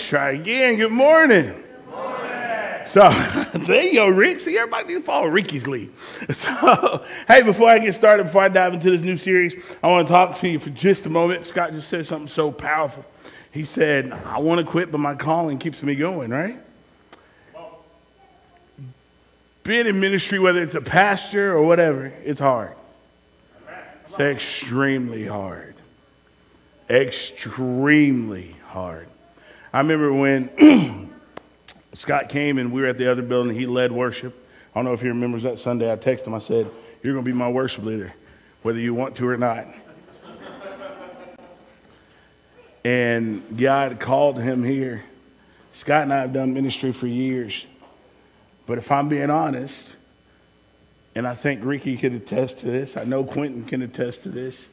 let's try again. Good morning. So there you go, Rick. See, everybody needs to follow Ricky's lead. So, hey, before I get started, before I dive into this new series, I want to talk to you for just a moment. Scott just said something so powerful. He said, I want to quit, but my calling keeps me going, right? Being in ministry, whether it's a pastor or whatever, it's hard. It's extremely hard. Extremely hard. I remember when Scott came and we were at the other building, he led worship. I don't know if he remembers that Sunday. I texted him, I said, You're going to be my worship leader, whether you want to or not. and God called him here. Scott and I have done ministry for years. But if I'm being honest, and I think Ricky could attest to this, I know Quentin can attest to this,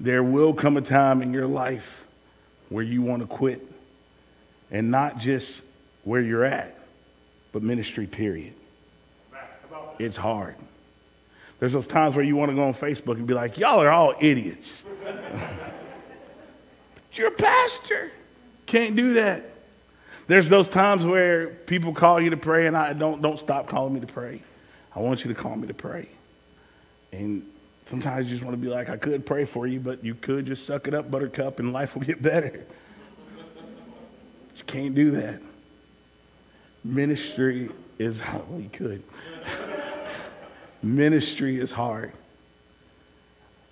there will come a time in your life where you want to quit. And not just where you're at, but ministry, period. It's hard. There's those times where you want to go on Facebook and be like, y'all are all idiots. but you're a pastor. Can't do that. There's those times where people call you to pray, and I don't don't stop calling me to pray. I want you to call me to pray. And sometimes you just want to be like, I could pray for you, but you could just suck it up, buttercup, and life will get better. Can't do that. Ministry is. Well, you could. Ministry is hard.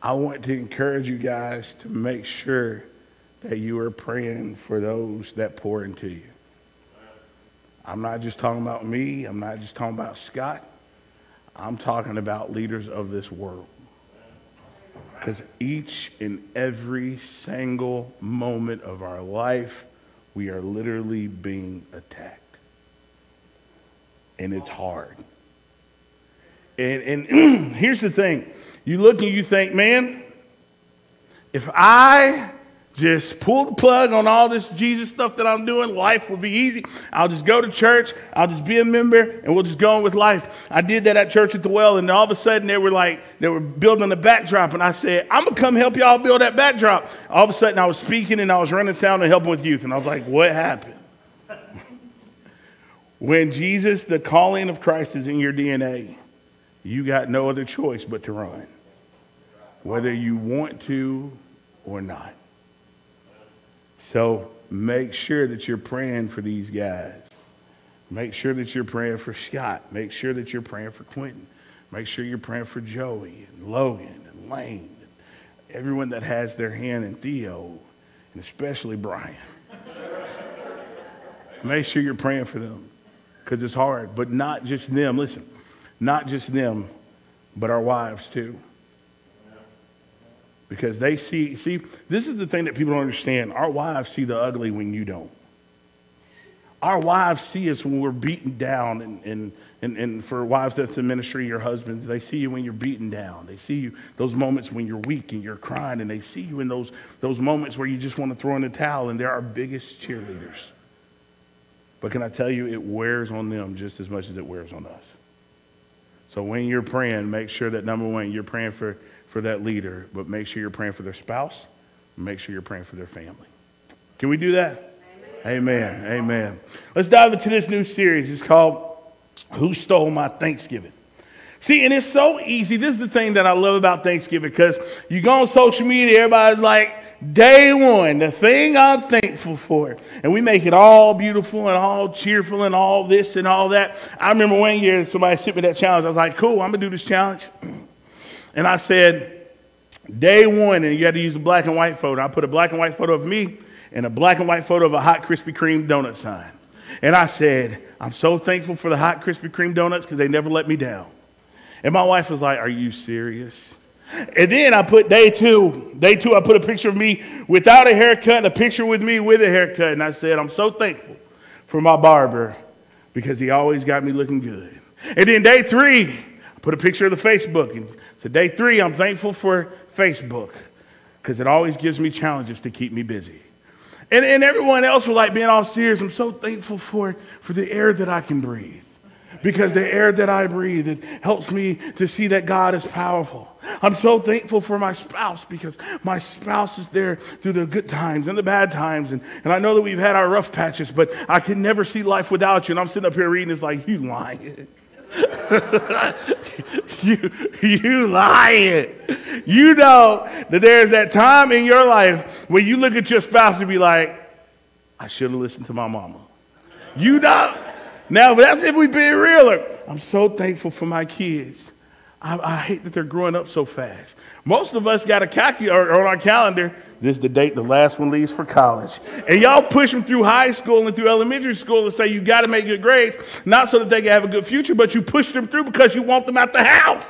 I want to encourage you guys to make sure that you are praying for those that pour into you. I'm not just talking about me. I'm not just talking about Scott. I'm talking about leaders of this world. Because each and every single moment of our life, we are literally being attacked. And it's hard. And, and here's the thing you look and you think, man, if I just pull the plug on all this Jesus stuff that I'm doing. Life will be easy. I'll just go to church. I'll just be a member, and we'll just go on with life. I did that at church at the well, and all of a sudden they were like they were building a backdrop, and I said, "I'm gonna come help y'all build that backdrop." All of a sudden, I was speaking and I was running sound and helping with youth, and I was like, "What happened?" when Jesus, the calling of Christ, is in your DNA, you got no other choice but to run, whether you want to or not. So make sure that you're praying for these guys. Make sure that you're praying for Scott. Make sure that you're praying for Quentin. Make sure you're praying for Joey and Logan and Lane and everyone that has their hand in Theo and especially Brian. Make sure you're praying for them because it's hard, but not just them. Listen, not just them, but our wives too because they see, see, this is the thing that people don't understand. Our wives see the ugly when you don't. Our wives see us when we're beaten down, and, and, and, and for wives that's in ministry, your husbands, they see you when you're beaten down. They see you those moments when you're weak and you're crying, and they see you in those, those moments where you just want to throw in the towel, and they're our biggest cheerleaders. But can I tell you, it wears on them just as much as it wears on us. So when you're praying, make sure that number one, you're praying for for that leader, but make sure you're praying for their spouse. Make sure you're praying for their family. Can we do that? Amen. Amen. Amen. Let's dive into this new series. It's called Who Stole My Thanksgiving? See, and it's so easy. This is the thing that I love about Thanksgiving because you go on social media, everybody's like, day one, the thing I'm thankful for. And we make it all beautiful and all cheerful and all this and all that. I remember one year somebody sent me that challenge. I was like, cool, I'm going to do this challenge. And I said, day one, and you had to use a black and white photo. I put a black and white photo of me and a black and white photo of a hot Krispy Kreme donut sign. And I said, I'm so thankful for the hot Krispy Kreme donuts because they never let me down. And my wife was like, Are you serious? And then I put day two. Day two, I put a picture of me without a haircut and a picture with me with a haircut. And I said, I'm so thankful for my barber because he always got me looking good. And then day three, I put a picture of the Facebook and so, day three, I'm thankful for Facebook because it always gives me challenges to keep me busy. And, and everyone else was like being all serious. I'm so thankful for, for the air that I can breathe. because the air that I breathe, it helps me to see that God is powerful. I'm so thankful for my spouse because my spouse is there through the good times and the bad times. And, and I know that we've had our rough patches, but I can never see life without you. And I'm sitting up here reading, this like, you lying. you, you lying. You know that there's that time in your life when you look at your spouse and be like, I should have listened to my mama. You know. Now, that's if we being realer. I'm so thankful for my kids. I, I, hate that they're growing up so fast. Most of us got a calculator on our calendar. This is the date the last one leaves for college. And y'all push them through high school and through elementary school and say you got to make good grades, not so that they can have a good future, but you push them through because you want them out the house.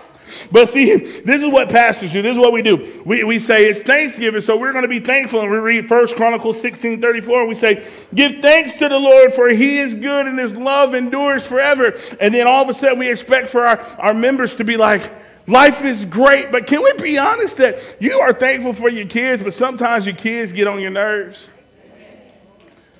But see, this is what pastors do. This is what we do. We, we say it's Thanksgiving, so we're going to be thankful. And we read First Chronicles 16 34. And we say, Give thanks to the Lord, for he is good and his love endures forever. And then all of a sudden, we expect for our, our members to be like, Life is great, but can we be honest that you are thankful for your kids, but sometimes your kids get on your nerves?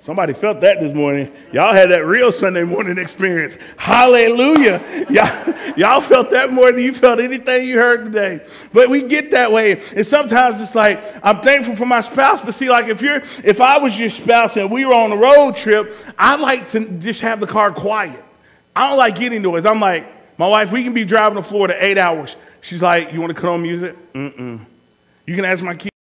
Somebody felt that this morning. Y'all had that real Sunday morning experience. Hallelujah. Y'all, y'all felt that more than you felt anything you heard today. But we get that way. And sometimes it's like, I'm thankful for my spouse. But see, like if you're if I was your spouse and we were on a road trip, I like to just have the car quiet. I don't like getting noise. I'm like, my wife, we can be driving to Florida eight hours. She's like, you want to cut on music? Mm-mm. You can ask my kids.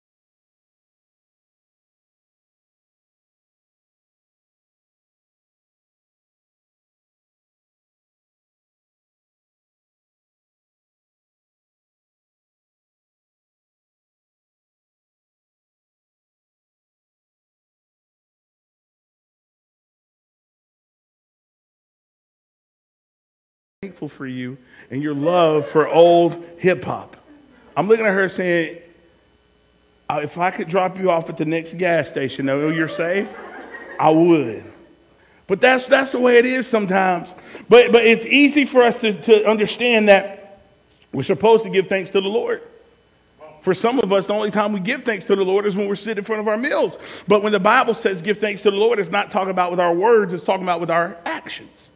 Thankful for you and your love for old hip hop. I'm looking at her saying, uh, if I could drop you off at the next gas station, know you're safe, I would. But that's, that's the way it is sometimes. But, but it's easy for us to, to understand that we're supposed to give thanks to the Lord. For some of us, the only time we give thanks to the Lord is when we're sitting in front of our meals. But when the Bible says give thanks to the Lord, it's not talking about with our words, it's talking about with our actions.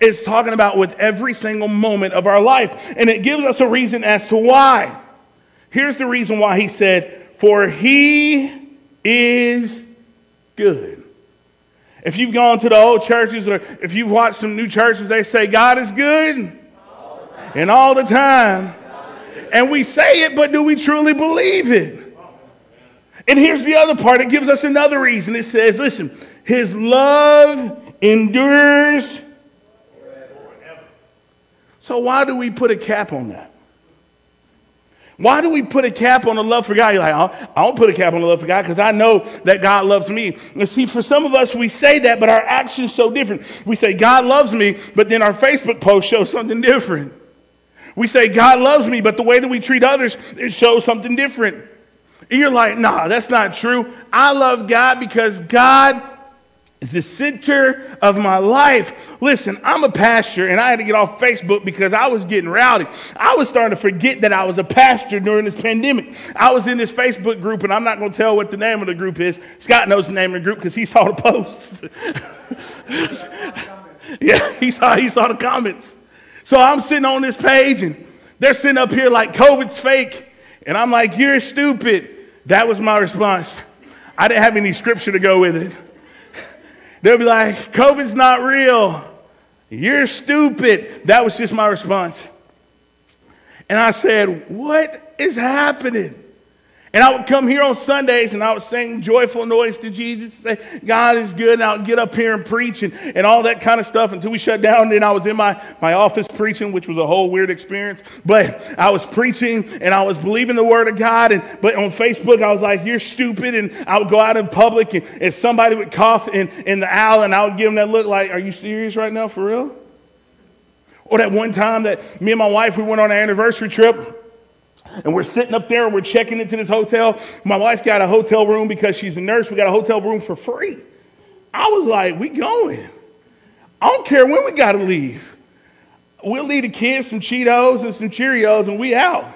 It's talking about with every single moment of our life. And it gives us a reason as to why. Here's the reason why he said, For he is good. If you've gone to the old churches or if you've watched some new churches, they say, God is good and all the time. And we say it, but do we truly believe it? And here's the other part it gives us another reason. It says, listen, his love endures so why do we put a cap on that? Why do we put a cap on the love for God? You're like, I don't put a cap on the love for God because I know that God loves me. And see, for some of us, we say that, but our actions so different. We say, God loves me, but then our Facebook post shows something different. We say, God loves me, but the way that we treat others, it shows something different. And you're like, nah, that's not true. I love God because God is the center of my life. Listen, I'm a pastor and I had to get off Facebook because I was getting rowdy. I was starting to forget that I was a pastor during this pandemic. I was in this Facebook group and I'm not going to tell what the name of the group is. Scott knows the name of the group because he saw the post. yeah, he saw, he saw the comments. So I'm sitting on this page and they're sitting up here like COVID's fake. And I'm like, you're stupid. That was my response. I didn't have any scripture to go with it. They'll be like, COVID's not real. You're stupid. That was just my response. And I said, What is happening? And I would come here on Sundays and I would sing joyful noise to Jesus, say, God is good. And I would get up here and preach and, and all that kind of stuff until we shut down. And then I was in my, my office preaching, which was a whole weird experience. But I was preaching and I was believing the word of God. And but on Facebook, I was like, You're stupid. And I would go out in public and, and somebody would cough in, in the aisle and I would give them that look like, Are you serious right now, for real? Or that one time that me and my wife, we went on an anniversary trip and we're sitting up there and we're checking into this hotel. My wife got a hotel room because she's a nurse. We got a hotel room for free. I was like, we going. I don't care when we got to leave. We'll leave the kids some Cheetos and some Cheerios and we out.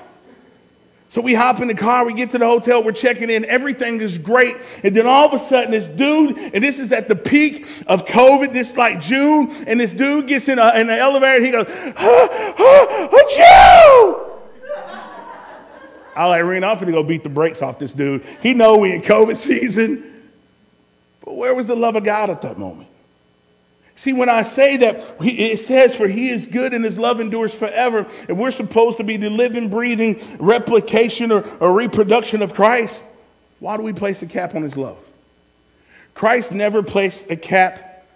So we hop in the car, we get to the hotel, we're checking in, everything is great. And then all of a sudden, this dude, and this is at the peak of COVID, this like June, and this dude gets in, a, in the elevator he goes, ah, ah, achoo! I like ran off and go beat the brakes off this dude. He know we in COVID season. But where was the love of God at that moment? See, when I say that, it says, For he is good and his love endures forever, and we're supposed to be the living, breathing replication or, or reproduction of Christ, why do we place a cap on his love? Christ never placed a cap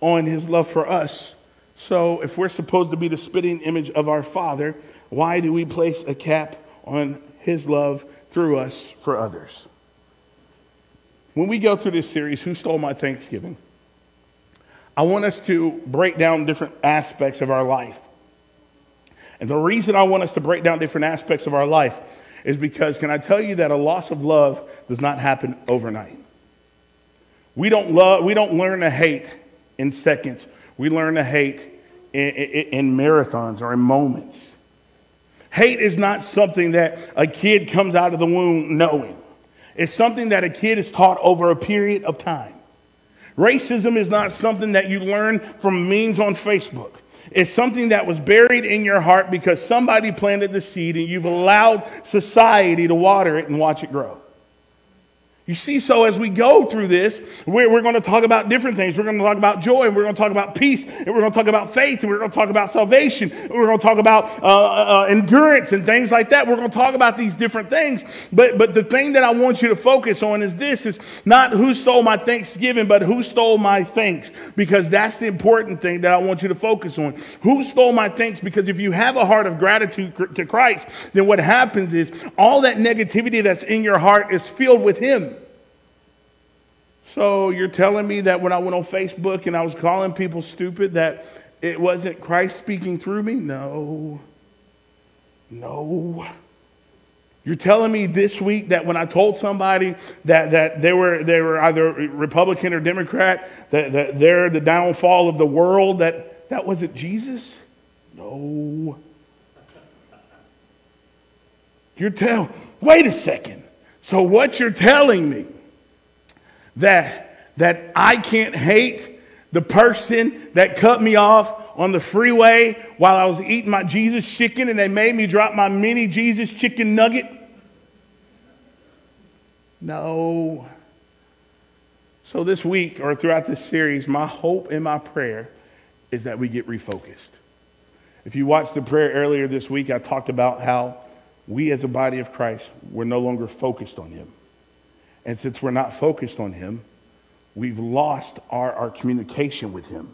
on his love for us. So, if we're supposed to be the spitting image of our Father, why do we place a cap on his love through us for others? When we go through this series, Who Stole My Thanksgiving? I want us to break down different aspects of our life. And the reason I want us to break down different aspects of our life is because, can I tell you that a loss of love does not happen overnight? We don't, love, we don't learn to hate in seconds, we learn to hate in, in, in marathons or in moments. Hate is not something that a kid comes out of the womb knowing. It's something that a kid is taught over a period of time. Racism is not something that you learn from memes on Facebook. It's something that was buried in your heart because somebody planted the seed and you've allowed society to water it and watch it grow. You see, so as we go through this, we're, we're going to talk about different things. We're going to talk about joy, and we're going to talk about peace, and we're going to talk about faith, and we're going to talk about salvation, and we're going to talk about uh, uh, uh, endurance and things like that. We're going to talk about these different things. But, but the thing that I want you to focus on is this is not who stole my thanksgiving, but who stole my thanks, because that's the important thing that I want you to focus on. Who stole my thanks? Because if you have a heart of gratitude to Christ, then what happens is all that negativity that's in your heart is filled with Him. So you're telling me that when I went on Facebook and I was calling people stupid, that it wasn't Christ speaking through me? No. No. You're telling me this week that when I told somebody that, that they, were, they were either Republican or Democrat, that, that they're the downfall of the world, that that wasn't Jesus? No. You're telling, wait a second. So what you're telling me that, that I can't hate the person that cut me off on the freeway while I was eating my Jesus chicken and they made me drop my mini Jesus chicken nugget? No. So, this week or throughout this series, my hope and my prayer is that we get refocused. If you watched the prayer earlier this week, I talked about how we as a body of Christ, we're no longer focused on Him. And since we're not focused on Him, we've lost our, our communication with Him.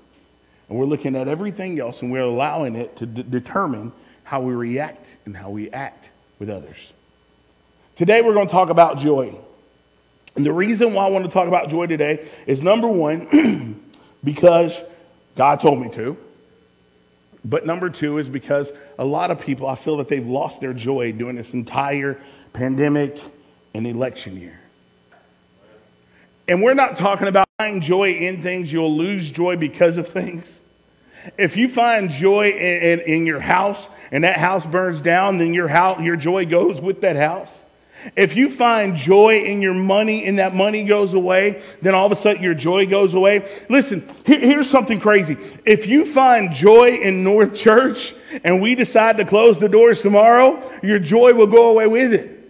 And we're looking at everything else and we're allowing it to d- determine how we react and how we act with others. Today, we're going to talk about joy. And the reason why I want to talk about joy today is number one, because God told me to. But number two is because a lot of people, I feel that they've lost their joy during this entire pandemic and election year. And we're not talking about finding joy in things, you'll lose joy because of things. If you find joy in, in, in, your house and that house burns down, then your, house, your joy goes with that house. If you find joy in your money and that money goes away, then all of a sudden your joy goes away. Listen, here, here's something crazy. If you find joy in North Church and we decide to close the doors tomorrow, your joy will go away with it.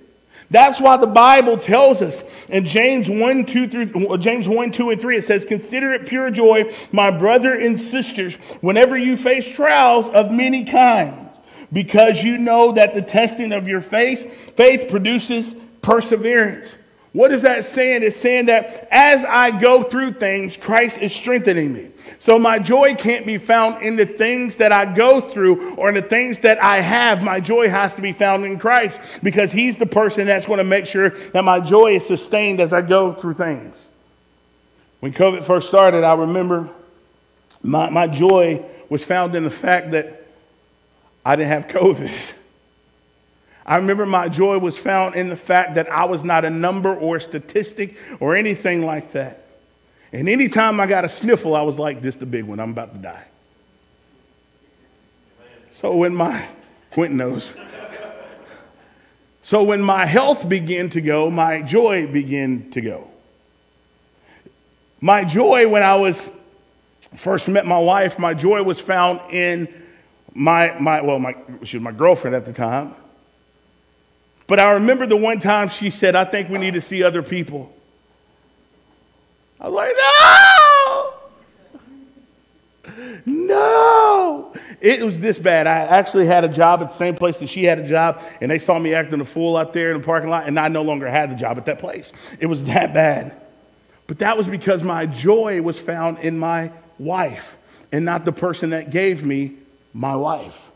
That's why the Bible tells us in James 1, 2 through James 1, 2, and 3, it says, Consider it pure joy, my brother and sisters, whenever you face trials of many kinds, because you know that the testing of your faith, faith produces perseverance. What is that saying? It's saying that as I go through things, Christ is strengthening me. So my joy can't be found in the things that I go through or in the things that I have. My joy has to be found in Christ because He's the person that's going to make sure that my joy is sustained as I go through things. When COVID first started, I remember my, my joy was found in the fact that I didn't have COVID. I remember my joy was found in the fact that I was not a number or a statistic or anything like that. And anytime I got a sniffle, I was like, this the big one, I'm about to die. So when my, Quentin knows. So when my health began to go, my joy began to go. My joy when I was first met my wife, my joy was found in my, my well, my, she was my girlfriend at the time. But I remember the one time she said, I think we need to see other people. I was like, no! No! It was this bad. I actually had a job at the same place that she had a job, and they saw me acting a fool out there in the parking lot, and I no longer had the job at that place. It was that bad. But that was because my joy was found in my wife and not the person that gave me my wife.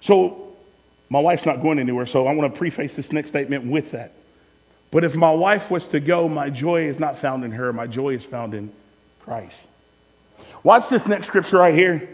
So my wife's not going anywhere, so I want to preface this next statement with that. But if my wife was to go, my joy is not found in her, my joy is found in Christ. Watch this next scripture right here.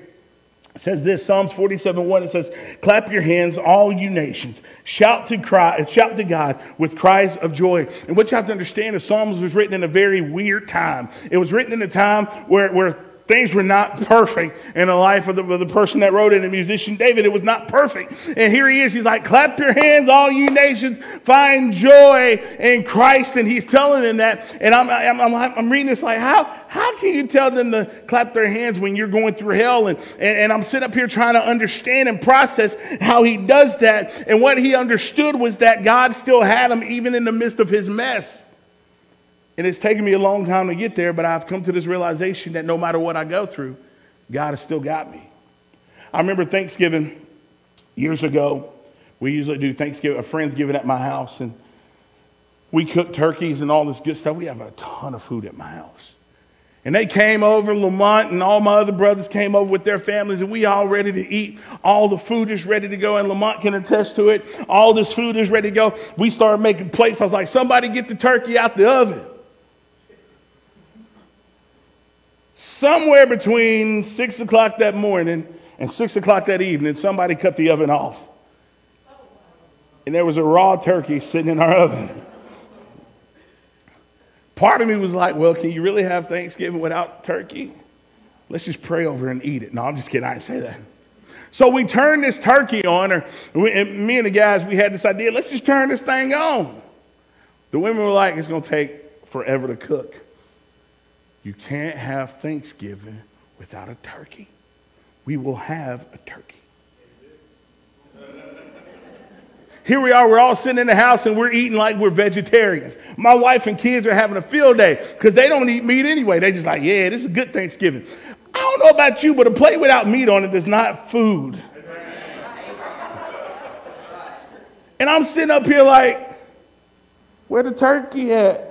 It says this Psalms 47 1. It says, Clap your hands, all you nations. Shout to, cry, shout to God with cries of joy. And what you have to understand is Psalms was written in a very weird time. It was written in a time where, where Things were not perfect in the life of the, of the person that wrote it, the musician David. It was not perfect. And here he is. He's like, clap your hands, all you nations. Find joy in Christ. And he's telling them that. And I'm, I'm, I'm, I'm reading this like, how, how can you tell them to clap their hands when you're going through hell? And, and, and I'm sitting up here trying to understand and process how he does that. And what he understood was that God still had him even in the midst of his mess. And it's taken me a long time to get there, but I've come to this realization that no matter what I go through, God has still got me. I remember Thanksgiving years ago. We usually do Thanksgiving, a Friendsgiving at my house, and we cook turkeys and all this good stuff. We have a ton of food at my house. And they came over, Lamont and all my other brothers came over with their families, and we all ready to eat. All the food is ready to go, and Lamont can attest to it. All this food is ready to go. We started making plates. I was like, somebody get the turkey out the oven. Somewhere between six o'clock that morning and six o'clock that evening, somebody cut the oven off. And there was a raw turkey sitting in our oven. Part of me was like, well, can you really have Thanksgiving without turkey? Let's just pray over and eat it. No, I'm just kidding. I didn't say that. So we turned this turkey on, or we, and me and the guys, we had this idea, let's just turn this thing on. The women were like, it's going to take forever to cook. You can't have Thanksgiving without a turkey. We will have a turkey. Here we are, we're all sitting in the house and we're eating like we're vegetarians. My wife and kids are having a field day because they don't eat meat anyway. They just like, yeah, this is a good Thanksgiving. I don't know about you, but a plate without meat on it is not food. And I'm sitting up here like, where the turkey at?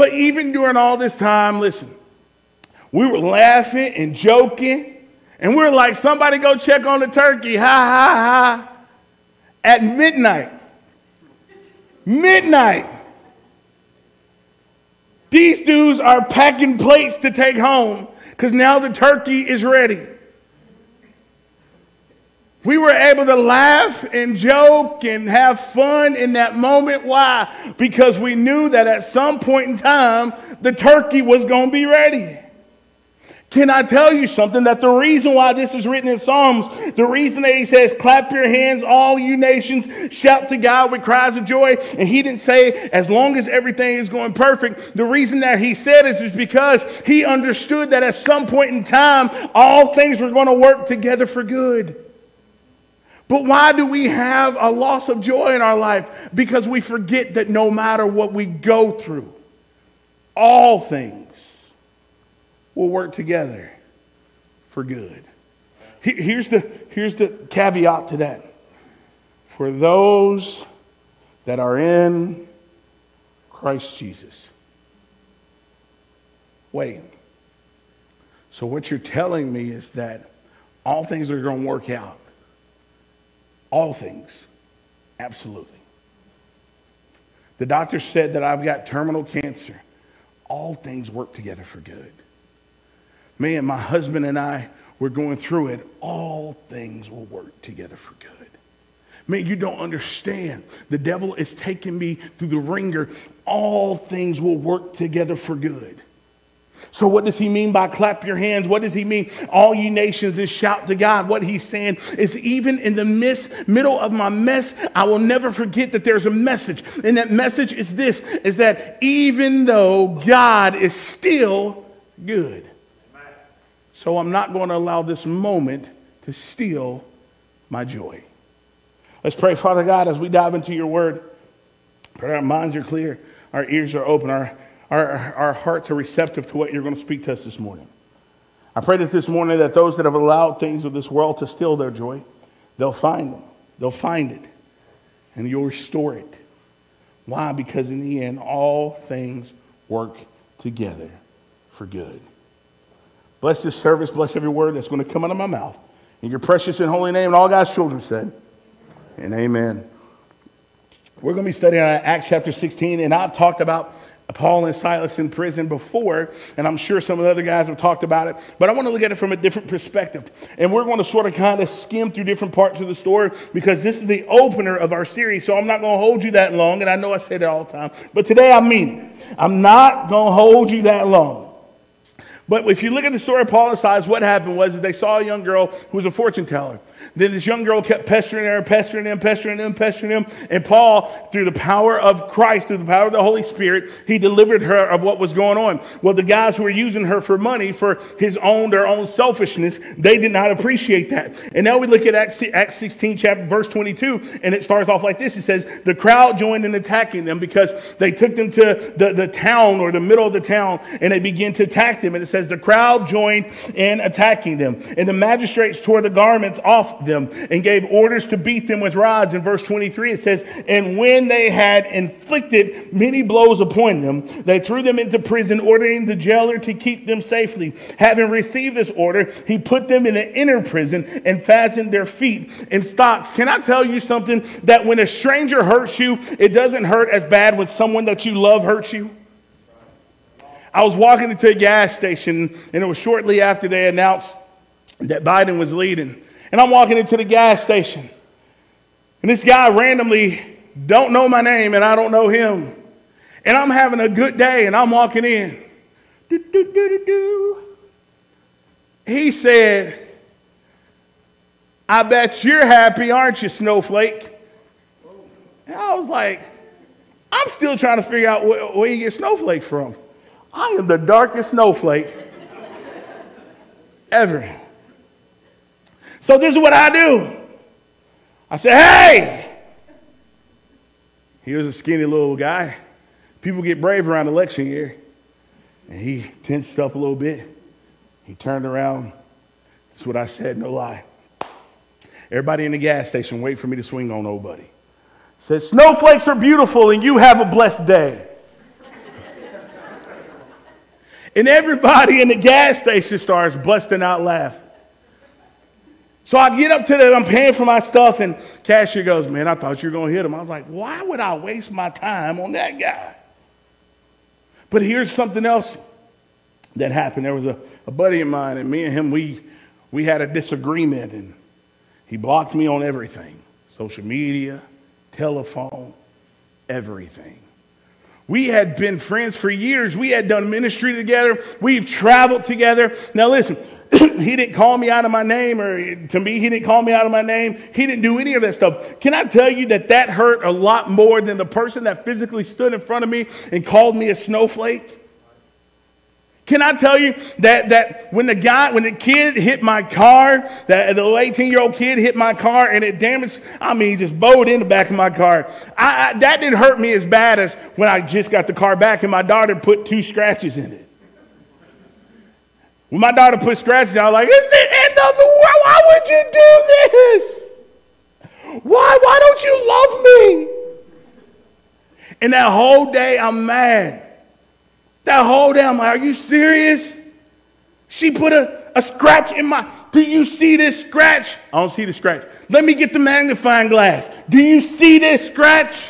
But even during all this time, listen, we were laughing and joking, and we were like, somebody go check on the turkey. Ha ha ha. At midnight. Midnight. These dudes are packing plates to take home because now the turkey is ready. We were able to laugh and joke and have fun in that moment. Why? Because we knew that at some point in time, the turkey was going to be ready. Can I tell you something? That the reason why this is written in Psalms, the reason that he says, clap your hands, all you nations, shout to God with cries of joy. And he didn't say, as long as everything is going perfect. The reason that he said is, is because he understood that at some point in time, all things were going to work together for good. But why do we have a loss of joy in our life? Because we forget that no matter what we go through, all things will work together for good. Here's the, here's the caveat to that. For those that are in Christ Jesus. Wait. So, what you're telling me is that all things are going to work out all things. Absolutely. The doctor said that I've got terminal cancer. All things work together for good. Me and my husband and I, we're going through it. All things will work together for good. Man, you don't understand. The devil is taking me through the ringer. All things will work together for good. So, what does he mean by clap your hands? What does he mean? All you nations is shout to God. What he's saying is, even in the midst, middle of my mess, I will never forget that there's a message. And that message is this is that even though God is still good. So, I'm not going to allow this moment to steal my joy. Let's pray, Father God, as we dive into your word. Pray our minds are clear, our ears are open, our our, our hearts are receptive to what you're going to speak to us this morning. I pray that this morning that those that have allowed things of this world to steal their joy, they'll find them. They'll find it. And you'll restore it. Why? Because in the end, all things work together for good. Bless this service. Bless every word that's going to come out of my mouth. In your precious and holy name, and all God's children said, and amen. We're going to be studying Acts chapter 16, and I've talked about Paul and Silas in prison before, and I'm sure some of the other guys have talked about it, but I want to look at it from a different perspective. And we're going to sort of kind of skim through different parts of the story because this is the opener of our series, so I'm not going to hold you that long, and I know I say that all the time, but today I mean it. I'm not going to hold you that long. But if you look at the story of Paul and Silas, what happened was they saw a young girl who was a fortune teller. Then this young girl kept pestering her, pestering him, pestering him, pestering him. And Paul, through the power of Christ, through the power of the Holy Spirit, he delivered her of what was going on. Well, the guys who were using her for money, for his own, their own selfishness, they did not appreciate that. And now we look at Acts, Acts 16, chapter verse 22, and it starts off like this. It says, the crowd joined in attacking them because they took them to the, the town or the middle of the town and they began to attack them. And it says, the crowd joined in attacking them. And the magistrates tore the garments off them and gave orders to beat them with rods. In verse 23, it says, And when they had inflicted many blows upon them, they threw them into prison, ordering the jailer to keep them safely. Having received this order, he put them in an inner prison and fastened their feet in stocks. Can I tell you something? That when a stranger hurts you, it doesn't hurt as bad when someone that you love hurts you. I was walking into a gas station, and it was shortly after they announced that Biden was leading. And I'm walking into the gas station. And this guy randomly don't know my name and I don't know him. And I'm having a good day and I'm walking in. Do, do, do, he said, I bet you're happy, aren't you, Snowflake? And I was like, I'm still trying to figure out where, where you get snowflake from. I am the darkest snowflake ever. So this is what I do. I say, hey! He was a skinny little guy. People get brave around election year. And he tensed up a little bit. He turned around. That's what I said, no lie. Everybody in the gas station wait for me to swing on nobody. Said, snowflakes are beautiful and you have a blessed day. and everybody in the gas station starts busting out laughing. So I get up to that, I'm paying for my stuff, and cashier goes, Man, I thought you were going to hit him. I was like, Why would I waste my time on that guy? But here's something else that happened. There was a, a buddy of mine, and me and him, we, we had a disagreement, and he blocked me on everything social media, telephone, everything. We had been friends for years. We had done ministry together. We've traveled together. Now, listen, he didn't call me out of my name, or to me, he didn't call me out of my name. He didn't do any of that stuff. Can I tell you that that hurt a lot more than the person that physically stood in front of me and called me a snowflake? Can I tell you that, that when the guy, when the kid hit my car, that the 18 year old kid hit my car and it damaged, I mean, just bowed in the back of my car. I, I, that didn't hurt me as bad as when I just got the car back and my daughter put two scratches in it. When my daughter put scratches, I was like, it's the end of the world. Why would you do this? Why? Why don't you love me? And that whole day, I'm mad. That whole day, I'm like, are you serious? She put a, a scratch in my. Do you see this scratch? I don't see the scratch. Let me get the magnifying glass. Do you see this scratch?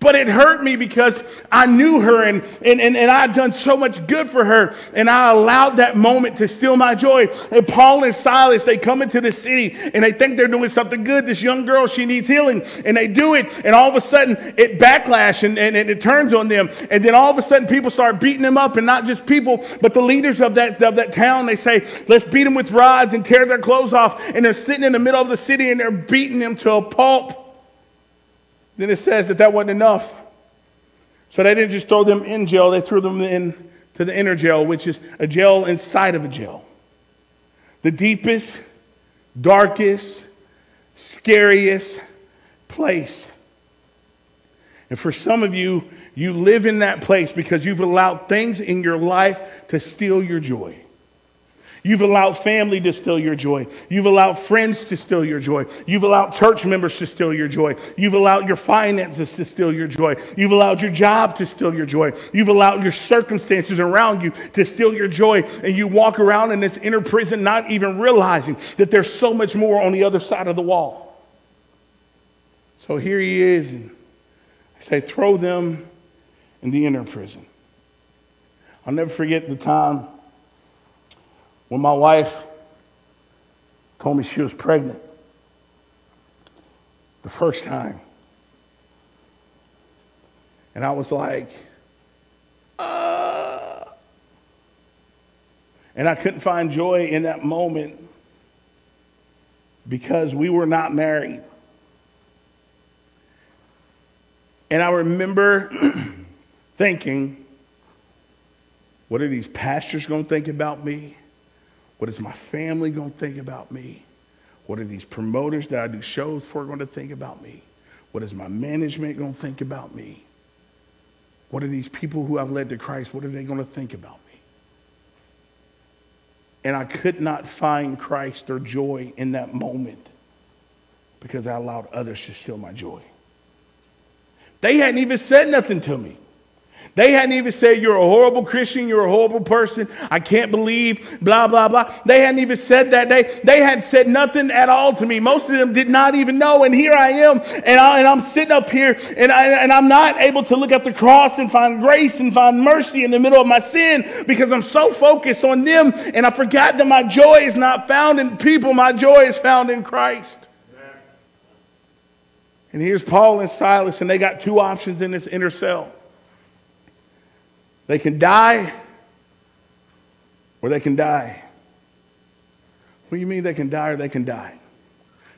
But it hurt me because I knew her and, and, and, and I had done so much good for her. And I allowed that moment to steal my joy. And Paul and Silas, they come into the city and they think they're doing something good. This young girl, she needs healing. And they do it. And all of a sudden, it backlash and, and, and it turns on them. And then all of a sudden, people start beating them up. And not just people, but the leaders of that, of that town, they say, let's beat them with rods and tear their clothes off. And they're sitting in the middle of the city and they're beating them to a pulp. Then it says that that wasn't enough. So they didn't just throw them in jail, they threw them in to the inner jail, which is a jail inside of a jail. The deepest, darkest, scariest place. And for some of you, you live in that place because you've allowed things in your life to steal your joy. You've allowed family to steal your joy. You've allowed friends to steal your joy. You've allowed church members to steal your joy. You've allowed your finances to steal your joy. You've allowed your job to steal your joy. You've allowed your circumstances around you to steal your joy. And you walk around in this inner prison not even realizing that there's so much more on the other side of the wall. So here he is. And I say, throw them in the inner prison. I'll never forget the time when my wife told me she was pregnant, the first time. And I was like, uh. And I couldn't find joy in that moment because we were not married. And I remember thinking, what are these pastors going to think about me? What is my family going to think about me? What are these promoters that I do shows for going to think about me? What is my management going to think about me? What are these people who I've led to Christ? What are they going to think about me? And I could not find Christ or joy in that moment because I allowed others to steal my joy. They hadn't even said nothing to me. They hadn't even said, You're a horrible Christian, you're a horrible person, I can't believe, blah, blah, blah. They hadn't even said that. They, they hadn't said nothing at all to me. Most of them did not even know. And here I am, and, I, and I'm sitting up here, and, I, and I'm not able to look at the cross and find grace and find mercy in the middle of my sin because I'm so focused on them, and I forgot that my joy is not found in people, my joy is found in Christ. And here's Paul and Silas, and they got two options in this inner cell. They can die or they can die. What do you mean they can die or they can die?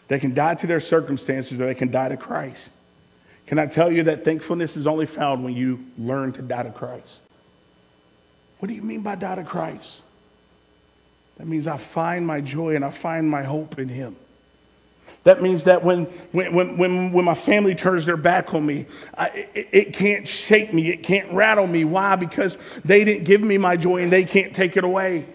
They can die to their circumstances or they can die to Christ. Can I tell you that thankfulness is only found when you learn to die to Christ? What do you mean by die to Christ? That means I find my joy and I find my hope in Him. That means that when, when, when, when my family turns their back on me, I, it, it can't shake me. It can't rattle me. Why? Because they didn't give me my joy and they can't take it away.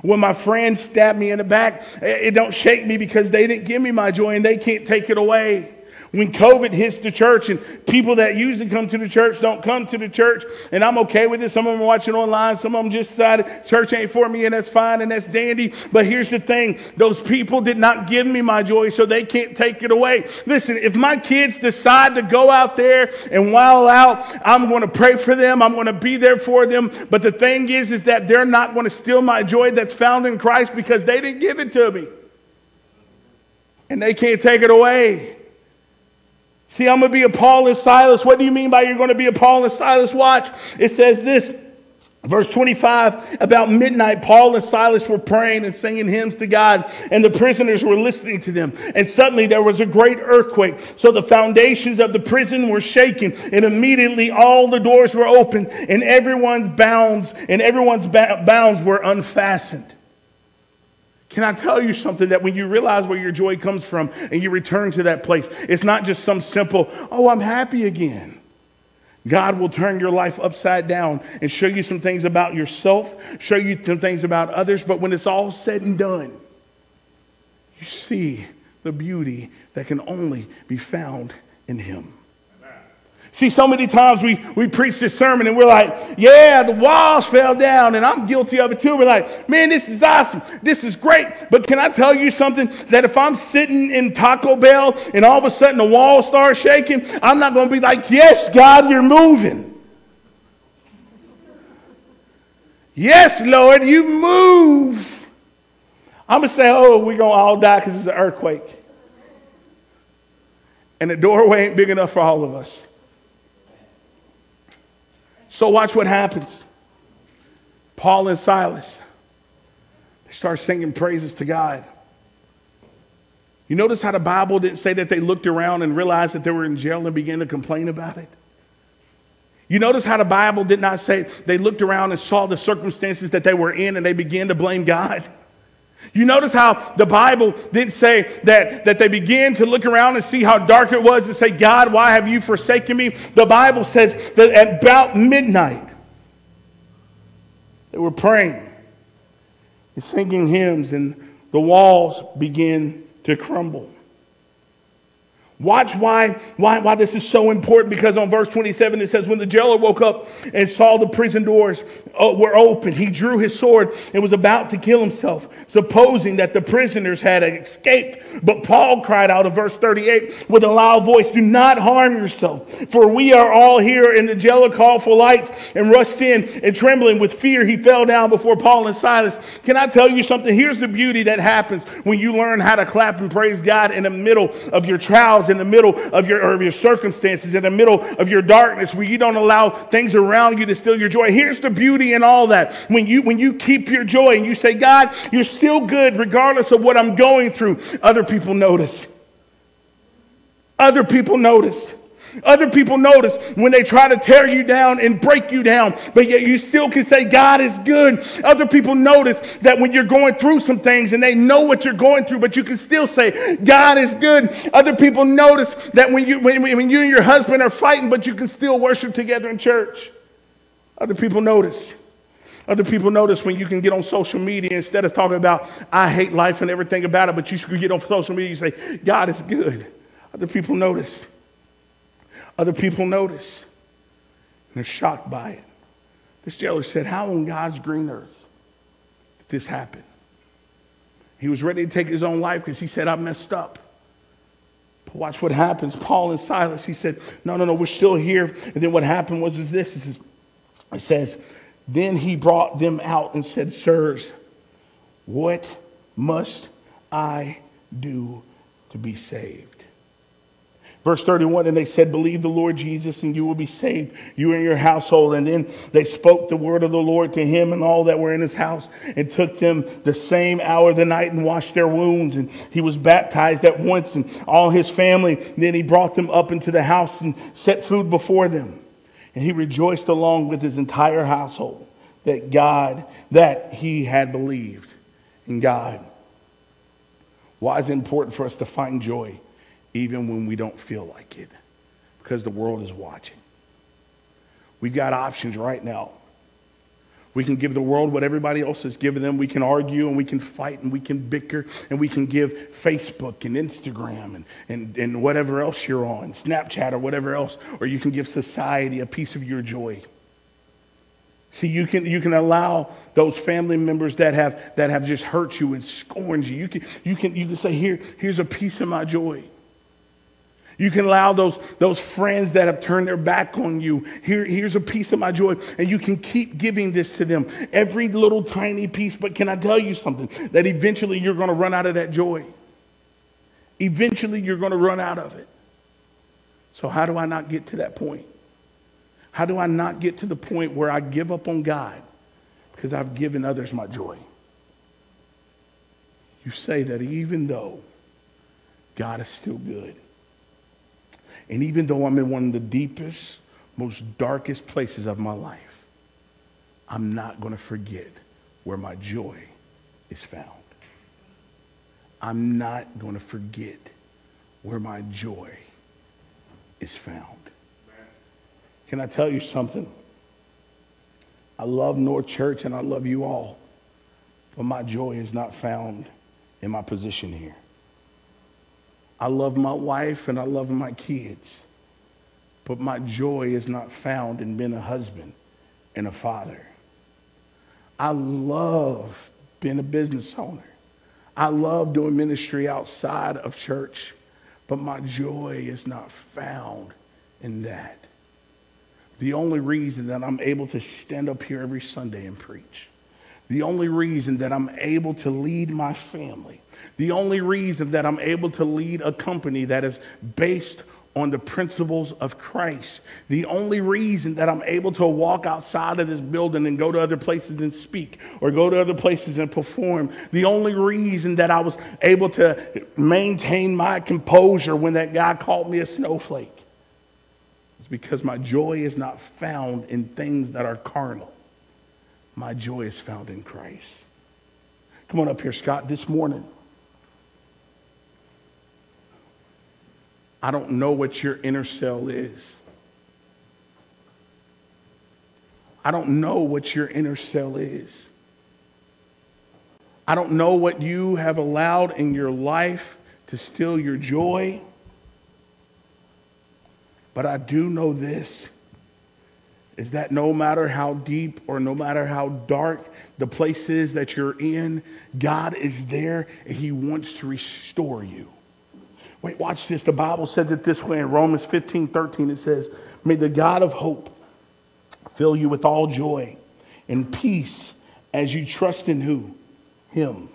When my friends stab me in the back, it don't shake me because they didn't give me my joy and they can't take it away. When COVID hits the church and people that usually come to the church don't come to the church, and I'm okay with it. Some of them are watching online, some of them just decided church ain't for me, and that's fine and that's dandy. But here's the thing those people did not give me my joy, so they can't take it away. Listen, if my kids decide to go out there and while out, I'm going to pray for them, I'm going to be there for them. But the thing is, is that they're not going to steal my joy that's found in Christ because they didn't give it to me. And they can't take it away. See, I'm going to be a Paul and Silas. What do you mean by you're going to be a Paul and Silas? Watch. It says this. Verse 25, about midnight, Paul and Silas were praying and singing hymns to God, and the prisoners were listening to them. And suddenly there was a great earthquake. So the foundations of the prison were shaken, and immediately all the doors were opened, and everyone's bounds and everyone's bounds were unfastened. Can I tell you something that when you realize where your joy comes from and you return to that place, it's not just some simple, oh, I'm happy again. God will turn your life upside down and show you some things about yourself, show you some things about others, but when it's all said and done, you see the beauty that can only be found in Him. See, so many times we, we preach this sermon and we're like, yeah, the walls fell down, and I'm guilty of it too. We're like, man, this is awesome. This is great. But can I tell you something? That if I'm sitting in Taco Bell and all of a sudden the walls start shaking, I'm not going to be like, yes, God, you're moving. Yes, Lord, you move. I'm going to say, oh, we're going to all die because it's an earthquake. And the doorway ain't big enough for all of us. So watch what happens. Paul and Silas, they start singing praises to God. You notice how the Bible didn't say that they looked around and realized that they were in jail and began to complain about it? You notice how the Bible did not say they looked around and saw the circumstances that they were in and they began to blame God? You notice how the Bible didn't say that, that they began to look around and see how dark it was and say, God, why have you forsaken me? The Bible says that at about midnight, they were praying and singing hymns, and the walls began to crumble. Watch why, why, why this is so important because on verse 27 it says, When the jailer woke up and saw the prison doors uh, were open, he drew his sword and was about to kill himself, supposing that the prisoners had escaped. But Paul cried out in verse 38 with a loud voice, Do not harm yourself, for we are all here. And the jailer called for lights and rushed in, and trembling with fear, he fell down before Paul and Silas. Can I tell you something? Here's the beauty that happens when you learn how to clap and praise God in the middle of your trials in the middle of your, of your circumstances, in the middle of your darkness, where you don't allow things around you to steal your joy. Here's the beauty in all that. When you, when you keep your joy and you say, God, you're still good regardless of what I'm going through, other people notice. Other people notice. Other people notice when they try to tear you down and break you down, but yet you still can say, God is good. Other people notice that when you're going through some things and they know what you're going through, but you can still say, God is good. Other people notice that when you, when, when you and your husband are fighting, but you can still worship together in church. Other people notice. Other people notice when you can get on social media instead of talking about, I hate life and everything about it, but you get on social media and say, God is good. Other people notice. Other people notice. And they're shocked by it. This jailer said, How on God's green earth did this happen? He was ready to take his own life because he said, I messed up. But watch what happens. Paul and Silas, he said, No, no, no, we're still here. And then what happened was is this. It says, Then he brought them out and said, Sirs, what must I do to be saved? Verse 31, and they said, Believe the Lord Jesus, and you will be saved, you and your household. And then they spoke the word of the Lord to him and all that were in his house, and took them the same hour of the night and washed their wounds. And he was baptized at once, and all his family. Then he brought them up into the house and set food before them. And he rejoiced along with his entire household that God, that he had believed in God. Why is it important for us to find joy? Even when we don't feel like it, because the world is watching. We've got options right now. We can give the world what everybody else is giving them. We can argue and we can fight and we can bicker and we can give Facebook and Instagram and, and, and whatever else you're on, Snapchat or whatever else, or you can give society a piece of your joy. See, you can, you can allow those family members that have, that have just hurt you and scorned you. You can, you can, you can say, Here, here's a piece of my joy. You can allow those, those friends that have turned their back on you. Here, here's a piece of my joy. And you can keep giving this to them. Every little tiny piece. But can I tell you something? That eventually you're going to run out of that joy. Eventually you're going to run out of it. So, how do I not get to that point? How do I not get to the point where I give up on God because I've given others my joy? You say that even though God is still good. And even though I'm in one of the deepest, most darkest places of my life, I'm not going to forget where my joy is found. I'm not going to forget where my joy is found. Can I tell you something? I love North Church and I love you all, but my joy is not found in my position here. I love my wife and I love my kids. but my joy is not found in being a husband and a father. I love being a business owner. I love doing ministry outside of church, but my joy is not found in that. The only reason that I'm able to stand up here every Sunday and preach, the only reason that I'm able to lead my family, the only reason that I'm able to lead a company that is based on the principles of Christ. The only reason that I'm able to walk outside of this building and go to other places and speak or go to other places and perform, the only reason that I was able to maintain my composure when that guy called me a snowflake is because my joy is not found in things that are carnal. My joy is found in Christ. Come on up here, Scott, this morning. I don't know what your inner cell is. I don't know what your inner cell is. I don't know what you have allowed in your life to steal your joy. But I do know this is that no matter how deep or no matter how dark the place is that you're in, God is there and He wants to restore you. Wait, watch this. The Bible says it this way in Romans 15 13. It says, May the God of hope fill you with all joy and peace as you trust in who? Him.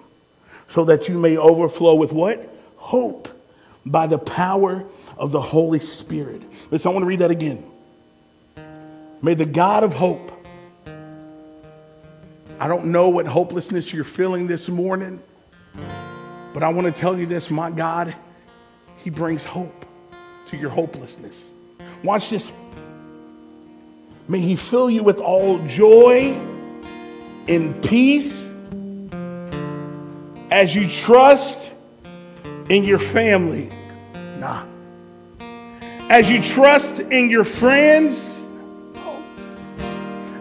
So that you may overflow with what? Hope by the power of the Holy Spirit. Listen, I want to read that again. May the God of hope, I don't know what hopelessness you're feeling this morning, but I want to tell you this my God he brings hope to your hopelessness. Watch this. May He fill you with all joy and peace as you trust in your family. Nah. As you trust in your friends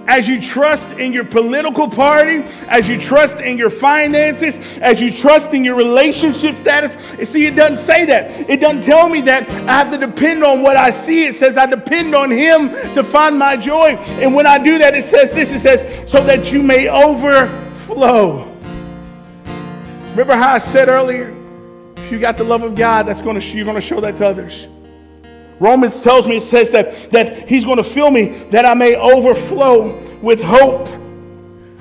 as you trust in your political party, as you trust in your finances, as you trust in your relationship status. See, it doesn't say that. It doesn't tell me that I have to depend on what I see. It says I depend on Him to find my joy. And when I do that, it says this it says, so that you may overflow. Remember how I said earlier? If you got the love of God, that's going to you're going to show that to others. Romans tells me, it says that, that he's going to fill me that I may overflow with hope.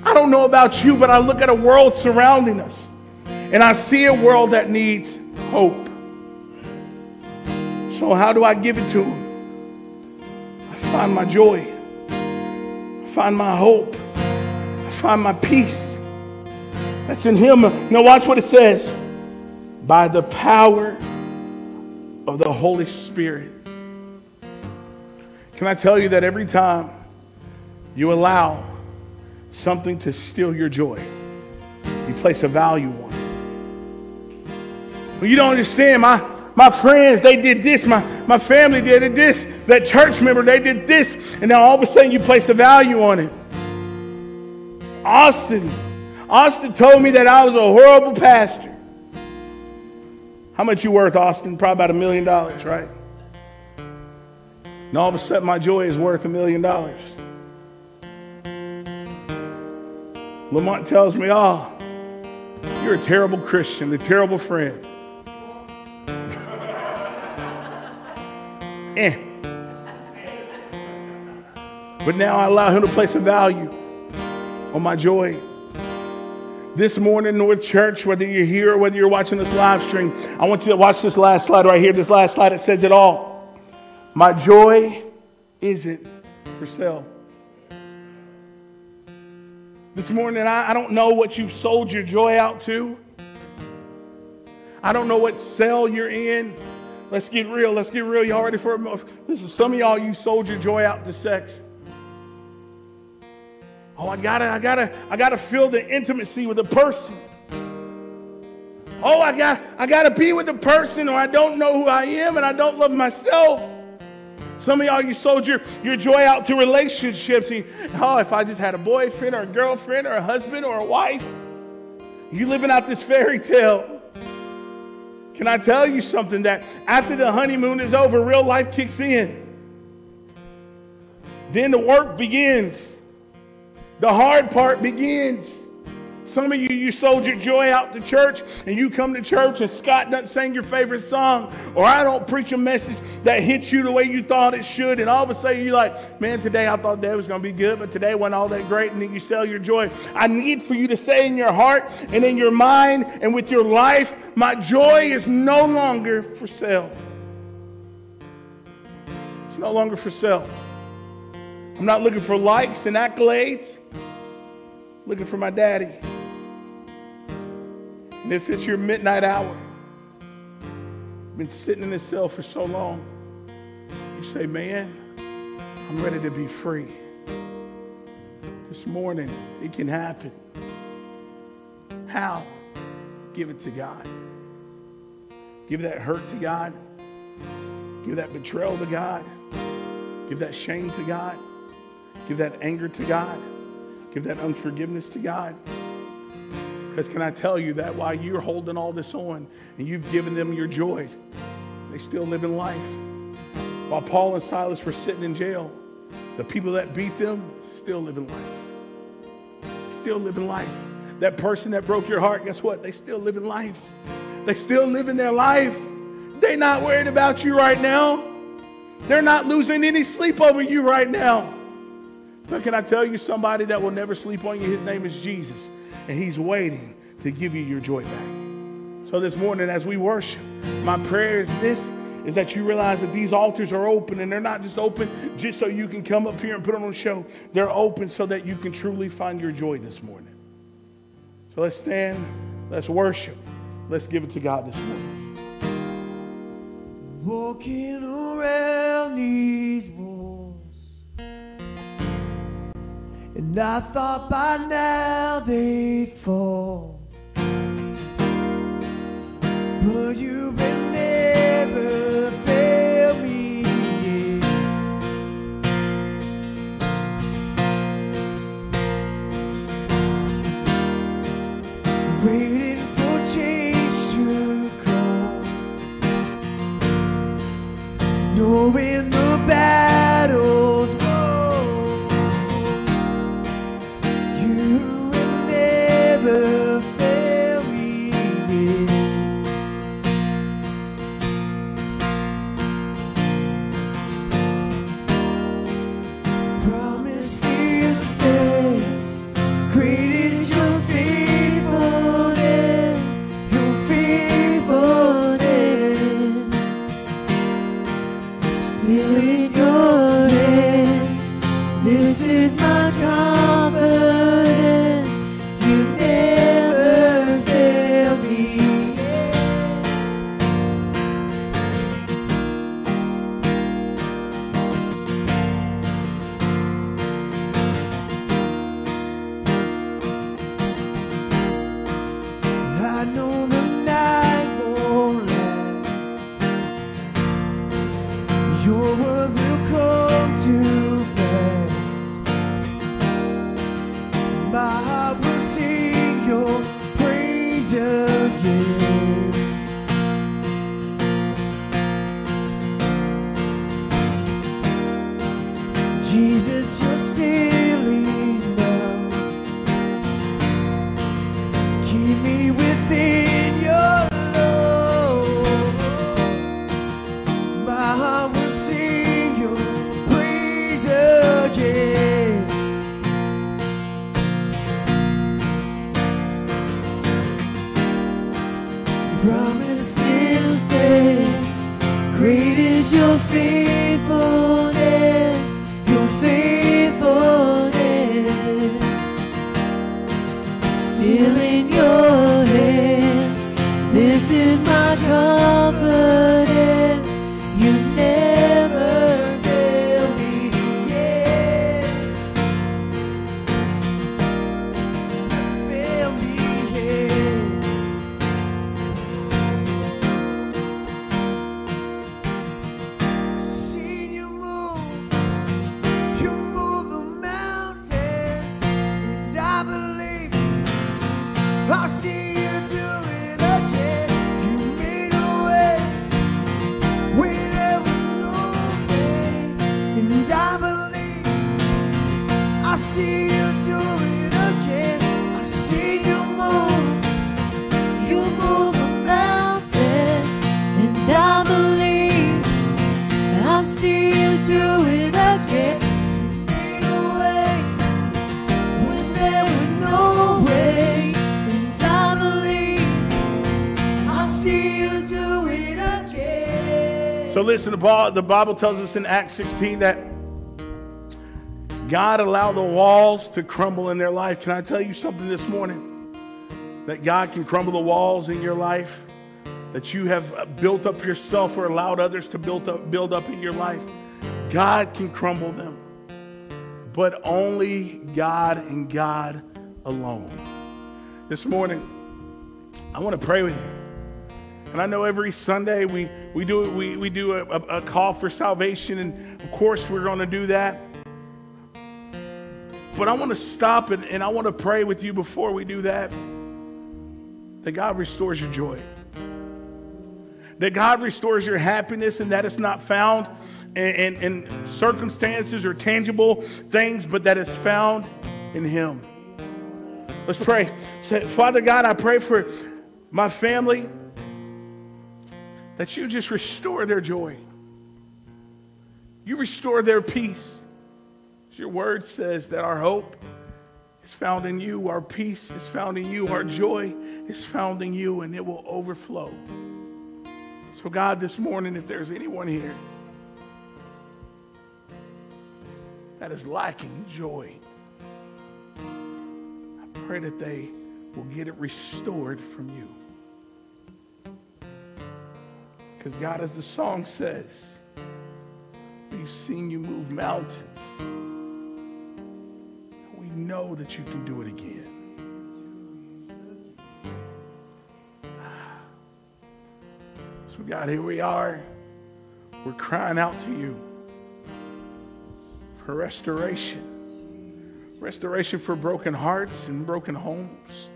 I don't know about you, but I look at a world surrounding us and I see a world that needs hope. So, how do I give it to him? I find my joy, I find my hope, I find my peace. That's in him. Now, watch what it says by the power of the Holy Spirit. Can I tell you that every time you allow something to steal your joy, you place a value on it. Well, you don't understand. My, my friends, they did this. My, my family did this. That church member, they did this. And now all of a sudden you place a value on it. Austin. Austin told me that I was a horrible pastor. How much you worth, Austin? Probably about a million dollars, right? And all of a sudden, my joy is worth a million dollars. Lamont tells me, Oh, you're a terrible Christian, a terrible friend. eh. But now I allow him to place a value on my joy. This morning, North Church, whether you're here or whether you're watching this live stream, I want you to watch this last slide right here. This last slide, it says it all. My joy isn't for sale. This morning, I, I don't know what you've sold your joy out to. I don't know what cell you're in. Let's get real. Let's get real. Y'all ready for it? Listen, some of y'all, you sold your joy out to sex. Oh, I gotta, I gotta, I gotta feel the intimacy with a person. Oh, I got, I gotta be with a person, or I don't know who I am, and I don't love myself. Some of y'all, you sold your, your joy out to relationships. Oh, if I just had a boyfriend or a girlfriend or a husband or a wife, you living out this fairy tale. Can I tell you something that after the honeymoon is over, real life kicks in? then the work begins. The hard part begins. Some of you, you sold your joy out to church and you come to church and Scott doesn't sing your favorite song or I don't preach a message that hits you the way you thought it should. And all of a sudden you're like, man, today I thought that was going to be good, but today wasn't all that great. And then you sell your joy. I need for you to say in your heart and in your mind and with your life, my joy is no longer for sale. It's no longer for sale. I'm not looking for likes and accolades. Looking for my daddy. And if it's your midnight hour, been sitting in this cell for so long, you say, man, I'm ready to be free. This morning, it can happen. How? Give it to God. Give that hurt to God. Give that betrayal to God. Give that shame to God. Give that anger to God. Give that unforgiveness to God. Because can I tell you that while you're holding all this on and you've given them your joy, they still live in life. While Paul and Silas were sitting in jail, the people that beat them still live in life. Still live in life. That person that broke your heart, guess what? They still live in life. They still live in their life. They're not worried about you right now. They're not losing any sleep over you right now. But can I tell you somebody that will never sleep on you? His name is Jesus and He's waiting to give you your joy back. So this morning, as we worship, my prayer is this is that you realize that these altars are open and they're not just open just so you can come up here and put on a show. They're open so that you can truly find your joy this morning. So let's stand, let's worship, let's give it to God this morning. Walking around these And I thought by now they'd fall. But you've been never fail me yet. Waiting for change to come. Knowing the battles the Bible tells us in Acts 16 that God allowed the walls to crumble in their life. Can I tell you something this morning? That God can crumble the walls in your life that you have built up yourself or allowed others to build up, build up in your life. God can crumble them, but only God and God alone. This morning, I want to pray with you. And I know every Sunday we, we do, we, we do a, a, call for salvation, and of course we're going to do that. But I want to stop and, and I want to pray with you before we do that that God restores your joy. That God restores your happiness and that it's not found in, in, in circumstances or tangible things, but that it's found in Him. Let's pray. Father God, I pray for my family that you just restore their joy. You restore their peace. Your word says that our hope is found in you, our peace is found in you, our joy is found in you, and it will overflow. So, God, this morning, if there's anyone here that is lacking joy, I pray that they will get it restored from you. Because, God, as the song says, we've seen you move mountains. We know that you can do it again. So, God, here we are. We're crying out to you for restoration. Restoration for broken hearts and broken homes,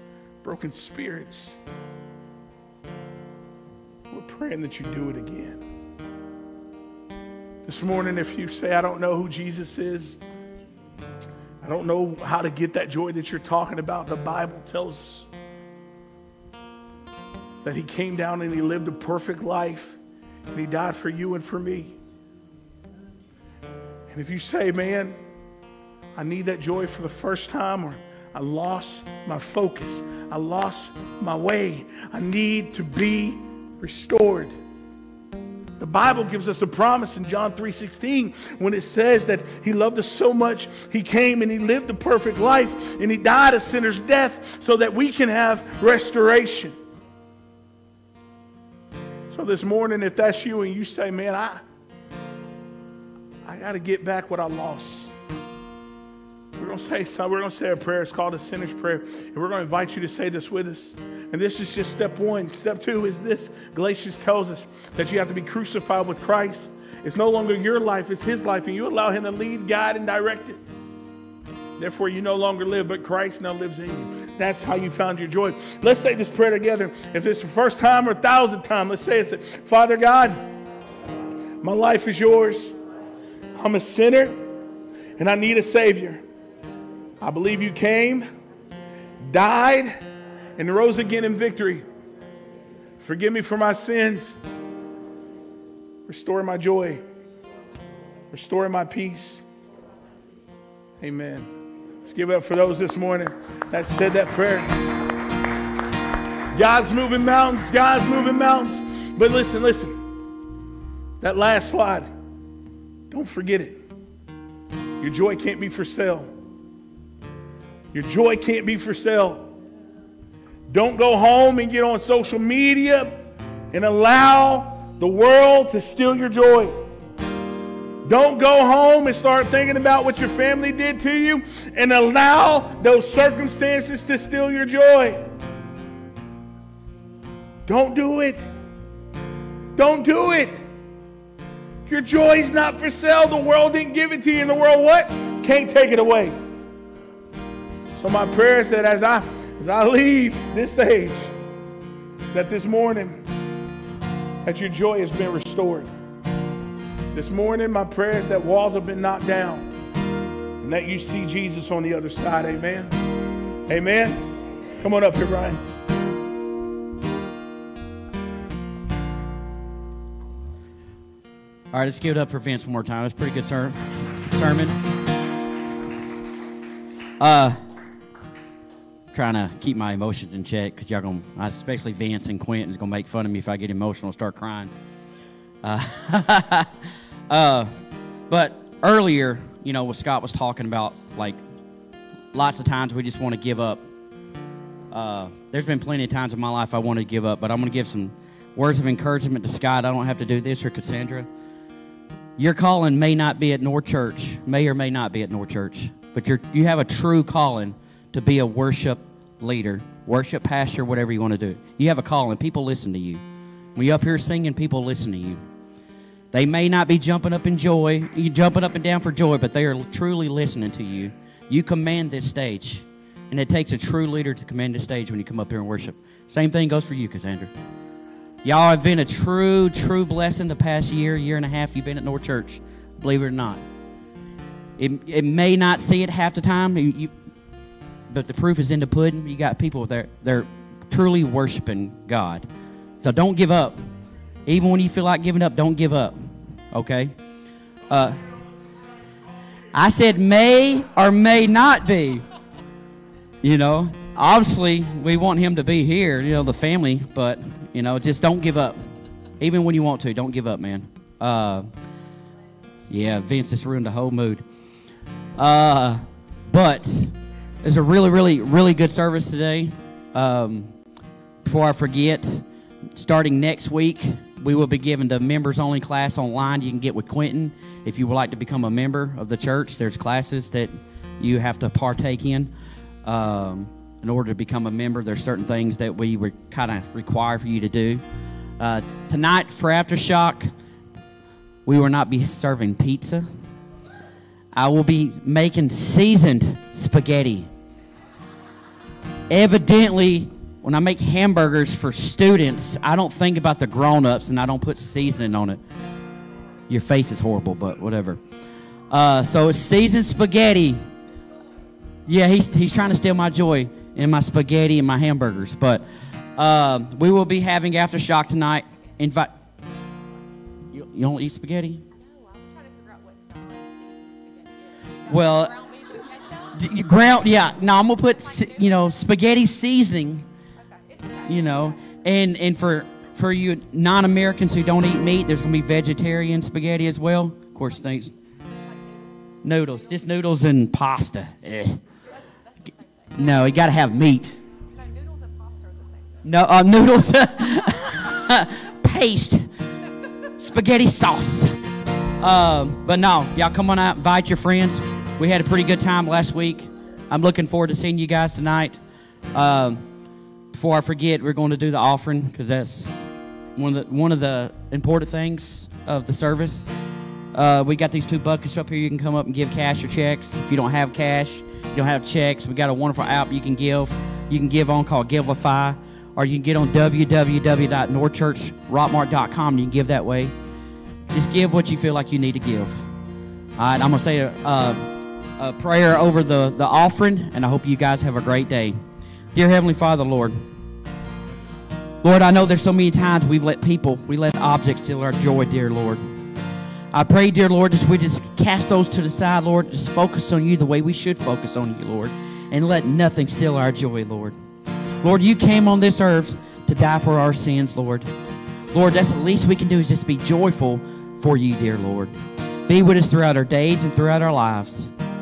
broken spirits. Praying that you do it again. This morning, if you say, I don't know who Jesus is, I don't know how to get that joy that you're talking about, the Bible tells us that he came down and he lived a perfect life and he died for you and for me. And if you say, man, I need that joy for the first time, or I lost my focus, I lost my way, I need to be restored. The Bible gives us a promise in John 3:16 when it says that he loved us so much he came and he lived a perfect life and he died a sinner's death so that we can have restoration. So this morning if that's you and you say, "Man, I I got to get back what I lost." We're going to say so we're going to say a prayer. It's called a sinner's prayer. And we're going to invite you to say this with us. And this is just step one. Step two is this Galatians tells us that you have to be crucified with Christ. It's no longer your life, it's His life. And you allow Him to lead, guide, and direct it. Therefore, you no longer live, but Christ now lives in you. That's how you found your joy. Let's say this prayer together. If it's the first time or thousandth time, let's say it. Father God, my life is yours. I'm a sinner and I need a Savior. I believe you came, died, and rose again in victory. Forgive me for my sins. Restore my joy. Restore my peace. Amen. Let's give it up for those this morning that said that prayer. God's moving mountains. God's moving mountains. But listen, listen. That last slide, don't forget it. Your joy can't be for sale. Your joy can't be for sale. Don't go home and get on social media and allow the world to steal your joy. Don't go home and start thinking about what your family did to you and allow those circumstances to steal your joy. Don't do it. Don't do it. Your joy is not for sale. The world didn't give it to you, and the world what? Can't take it away. So my prayer is that as I as I leave this stage, that this morning, that your joy has been restored. This morning, my prayer is that walls have been knocked down. and that you see Jesus on the other side. Amen. Amen. Come on up here, Brian. All right, let's give it up for Vince one more time. That's a pretty good ser- sermon. Uh, trying to keep my emotions in check because y'all gonna, especially Vince and Quentin, is gonna make fun of me if I get emotional and start crying. Uh, uh, but earlier, you know, what Scott was talking about, like lots of times we just want to give up. Uh, there's been plenty of times in my life I wanted to give up, but I'm to give some words of encouragement to Scott. I don't have to do this or Cassandra. Your calling may not be at North Church, may or may not be at North Church, but you're, you have a true calling to be a worship leader, worship pastor, whatever you want to do. You have a calling. People listen to you. When you're up here singing, people listen to you. They may not be jumping up in joy, you jumping up and down for joy, but they are truly listening to you. You command this stage. And it takes a true leader to command the stage when you come up here and worship. Same thing goes for you, Cassandra. Y'all have been a true, true blessing the past year, year and a half you've been at North Church. Believe it or not. It, it may not see it half the time, you, but the proof is in the pudding. You got people that they're truly worshiping God. So don't give up. Even when you feel like giving up, don't give up. Okay? Uh, I said may or may not be. You know, obviously we want him to be here, you know, the family, but, you know, just don't give up. Even when you want to, don't give up, man. Uh, yeah, Vince just ruined the whole mood. Uh, but it's a really, really, really good service today. Um, before I forget, starting next week, we will be giving the members only class online you can get with Quentin. If you would like to become a member of the church, there's classes that you have to partake in. Um, in order to become a member, there's certain things that we would kind of require for you to do. Uh, tonight for Aftershock, we will not be serving pizza. I will be making seasoned spaghetti. Evidently, when I make hamburgers for students, I don't think about the grown ups and I don't put seasoning on it. Your face is horrible, but whatever. Uh, so it's seasoned spaghetti. Yeah, he's, he's trying to steal my joy in my spaghetti and my hamburgers. But uh, we will be having Aftershock tonight. Invite. You, you don't eat spaghetti? Well, Ground yeah. No, I'm gonna put you know spaghetti seasoning. You know, and and for for you non-Americans who don't eat meat, there's gonna be vegetarian spaghetti as well. Of course, things noodles, just noodles and pasta. Eh. No, you gotta have meat. No, uh, noodles, paste, spaghetti sauce. Um, but no, y'all come on out, invite your friends. We had a pretty good time last week. I'm looking forward to seeing you guys tonight. Um, before I forget, we're going to do the offering because that's one of the one of the important things of the service. Uh, we got these two buckets up here. You can come up and give cash or checks. If you don't have cash, you don't have checks, we got a wonderful app you can give. You can give on called Givelify, or you can get on www.northchurchrockmart.com and you can give that way. Just give what you feel like you need to give. All right, I'm to say a, a, prayer over the, the offering, and I hope you guys have a great day. Dear Heavenly Father, Lord, Lord, I know there's so many times we've let people, we let objects steal our joy, dear Lord. I pray, dear Lord, just we just cast those to the side, Lord. Just focus on you the way we should focus on you, Lord. And let nothing steal our joy, Lord. Lord, you came on this earth to die for our sins, Lord. Lord, that's the least we can do is just be joyful for you, dear Lord. Be with us throughout our days and throughout our lives.